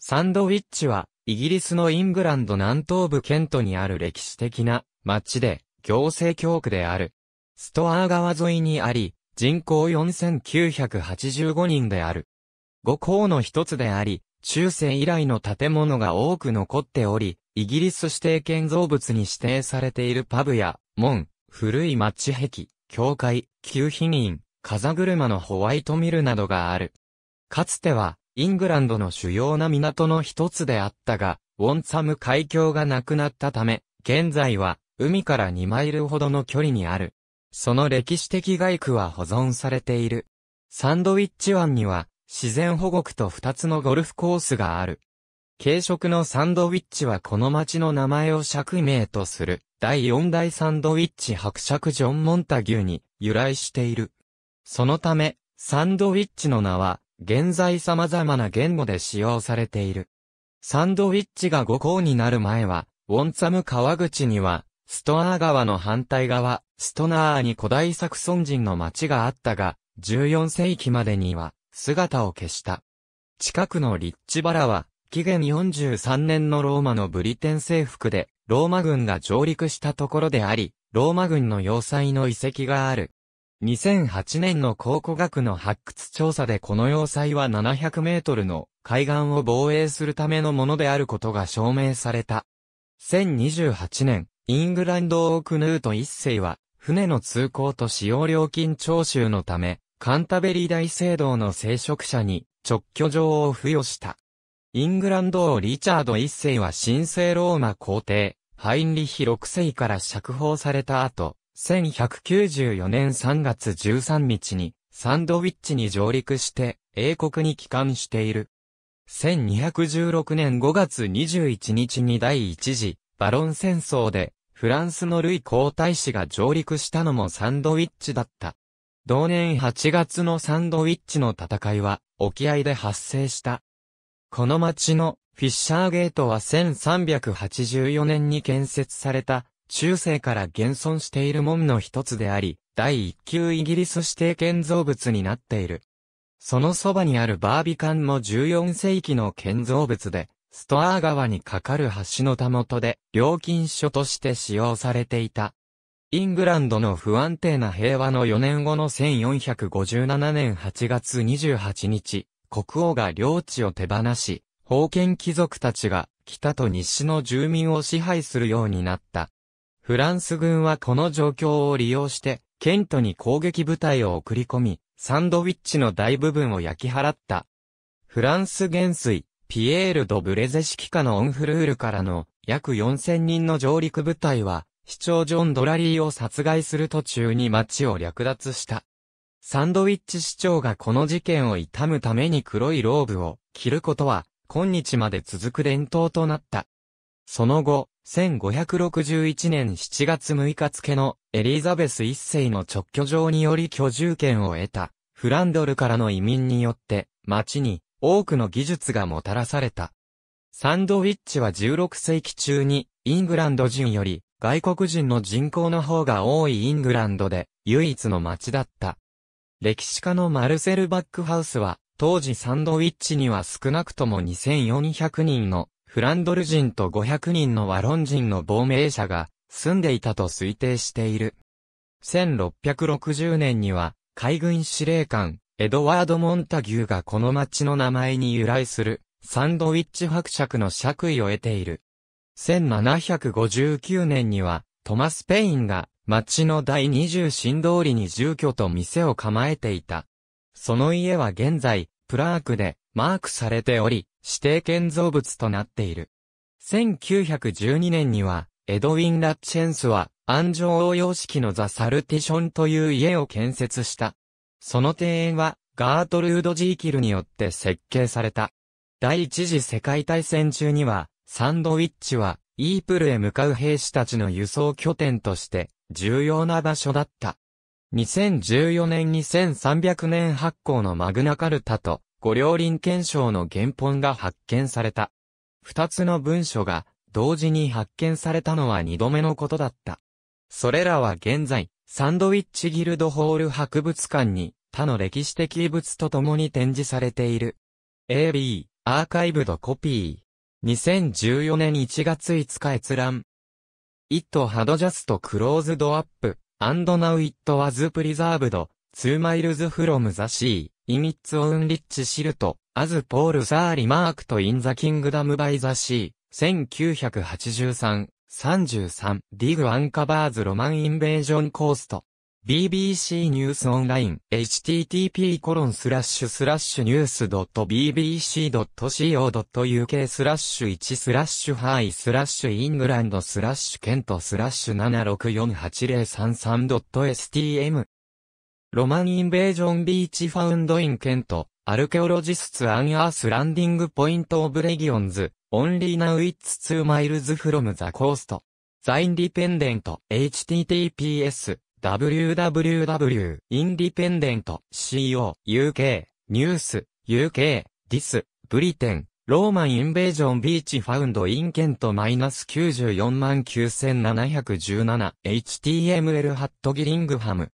サンドウィッチは、イギリスのイングランド南東部ケントにある歴史的な町で、行政教区である。ストアー川沿いにあり、人口4985人である。五校の一つであり、中世以来の建物が多く残っており、イギリス指定建造物に指定されているパブや、門、古い町壁、教会、旧品院、風車のホワイトミルなどがある。かつては、イングランドの主要な港の一つであったが、ウォンツァム海峡がなくなったため、現在は海から2マイルほどの距離にある。その歴史的外区は保存されている。サンドウィッチ湾には自然保護区と2つのゴルフコースがある。軽食のサンドウィッチはこの町の名前を釈名とする第4代サンドウィッチ伯爵ジョン・モンタギューに由来している。そのため、サンドウィッチの名は現在様々な言語で使用されている。サンドウィッチが五校になる前は、ウォンツァム川口には、ストアー川の反対側、ストナーに古代サクソン人の町があったが、14世紀までには姿を消した。近くのリッチバラは、紀元43年のローマのブリテン征服で、ローマ軍が上陸したところであり、ローマ軍の要塞の遺跡がある。2008年の考古学の発掘調査でこの要塞は700メートルの海岸を防衛するためのものであることが証明された。1028年、イングランドオークヌート一世は、船の通行と使用料金徴収のため、カンタベリー大聖堂の聖職者に直居状を付与した。イングランド王リチャード一世は神聖ローマ皇帝、ハインリヒ6世から釈放された後、1194年3月13日にサンドウィッチに上陸して英国に帰還している。1216年5月21日に第一次バロン戦争でフランスのルイ皇太子が上陸したのもサンドウィッチだった。同年8月のサンドウィッチの戦いは沖合で発生した。この町のフィッシャーゲートは1384年に建設された中世から現存している門の一つであり、第一級イギリス指定建造物になっている。そのそばにあるバービカンも14世紀の建造物で、ストアー川に架かる橋のたもとで料金所として使用されていた。イングランドの不安定な平和の4年後の1457年8月28日、国王が領地を手放し、封建貴族たちが北と西の住民を支配するようになった。フランス軍はこの状況を利用して、ケントに攻撃部隊を送り込み、サンドウィッチの大部分を焼き払った。フランス元帥、ピエール・ド・ブレゼ指揮下のオンフルールからの約4000人の上陸部隊は、市長ジョン・ドラリーを殺害する途中に街を略奪した。サンドウィッチ市長がこの事件を悼むために黒いローブを着ることは、今日まで続く伝統となった。その後、1561年7月6日付のエリザベス一世の直居状により居住権を得たフランドルからの移民によって町に多くの技術がもたらされた。サンドウィッチは16世紀中にイングランド人より外国人の人口の方が多いイングランドで唯一の町だった。歴史家のマルセル・バックハウスは当時サンドウィッチには少なくとも2400人のフランドル人と500人のワロン人の亡命者が住んでいたと推定している。1660年には海軍司令官エドワード・モンタギューがこの町の名前に由来するサンドウィッチ伯爵の爵位を得ている。1759年にはトマス・ペインが町の第20新通りに住居と店を構えていた。その家は現在、プラークでマークされており、指定建造物となっている。1912年には、エドウィン・ラッチェンスは、アン女王様式の The Salutation という家を建設した。その庭園は、ガートルード・ジーキルによって設計された。第一次世界大戦中には、サンドウィッチは、イープルへ向かう兵士たちの輸送拠点として、重要な場所だった。2014年に1300年発行のマグナカルタと、五両林憲章の原本が発見された。二つの文書が同時に発見されたのは二度目のことだった。それらは現在、サンドウィッチギルドホール博物館に他の歴史的遺物と共に展示されている。AB、 archived copy。2014年1月5日閲覧。It had just closed up, and now it was preserved, two miles from the sea, amidst its own rich silt, as Paul Theroux remarked in The Kingdom by the Sea、1983-33、 Dig uncovers Roman invasion coast。BBC News Online、http コロンスラッシュスラッシュニュース .bbc.co.uk スラッシュ1スラッシュハイスラッシュイングランドスラッシュケントスラッシュ 764803.stm ロマンインベージョンビーチファウンドインケント、アルケオロジスツアンアースランディングポイントオブレギオンズ、オンリーナウイッツ2マイルズフロムザコースト。ザインディペンデント、https www. Independent. CO. UK. News. UK. This. ブリテン。ローマンインベージョンビーチファウンドインケントマイナス949717 HTML ハットギリングハム。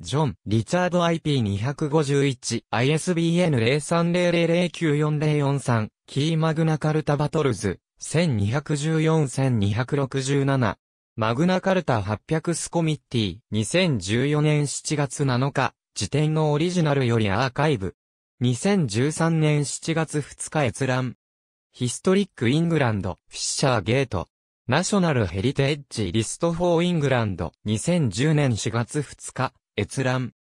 ジョン、リチャード IP251 ISBN 0300940443キーマグナカルタバトルズ1214-1267マグナカルタ800スコミッティ、2014年7月7日、辞典のオリジナルよりアーカイブ。2013年7月2日閲覧。 Historic England、Fisher Gate。National Heritage List for England、2010年4月2日、閲覧。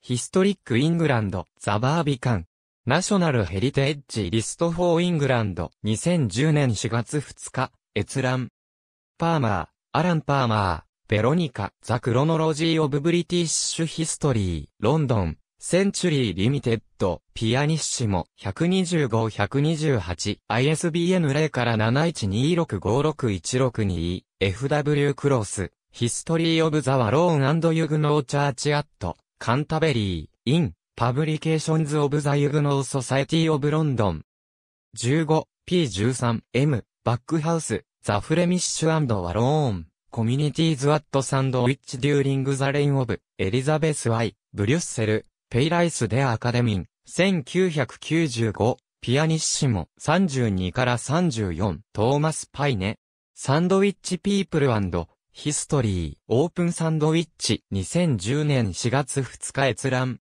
Historic England、The Barbican。National Heritage List for England、2010年4月2日、閲覧。パーマー。アラン・パーマー、ベロニカ、 The Chronology of British History、ロンドン、 Century Limited、ピアニッシモ、125-128、ISBN 0から712656162、FW Cross、History of the Walloo n Huguenot Church at、Canterbury、in、Publications of the Huguenot Society of London。15、P13、 M、Backhouse、The Flemish Walloon、Communities at Sandwich during the Reign of、Elizabeth I、ブリュッセル、 Paleis der Academiën、1995、ピアニッシモ、32から34、トーマス・パイネ、Sandwich People History、Open Sandwich、2010年4月2日閲覧。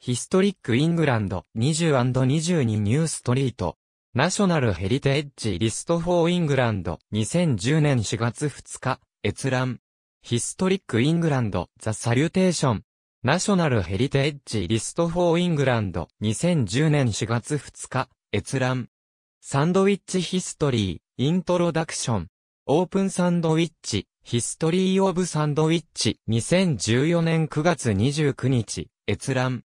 Historic England、20&22 New Street、National Heritage List for England 2010年4月2日閲覧。 Historic England The Salutation National Heritage List for England 2010年4月2日閲覧。Sandwich History Introduction Open Sandwich History of Sandwich 2014年9月29日閲覧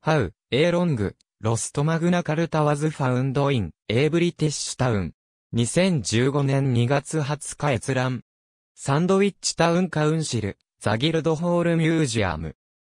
How、a long、lost Magna Carta was found in、a British town。2015年2月20日閲覧。 Sandwich Town Council、The Guildhall Museum。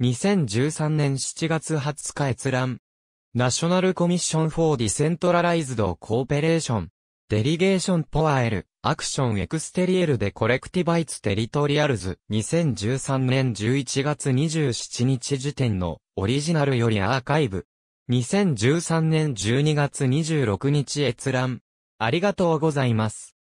2013年7月20日閲覧 National Commission for Decentralised cooperation Délégation pour l'Action Extérieure des Collectivités Territoriales 2013年11月27日時点のオリジナルよりアーカイブ2013年12月26日閲覧。ありがとうございます。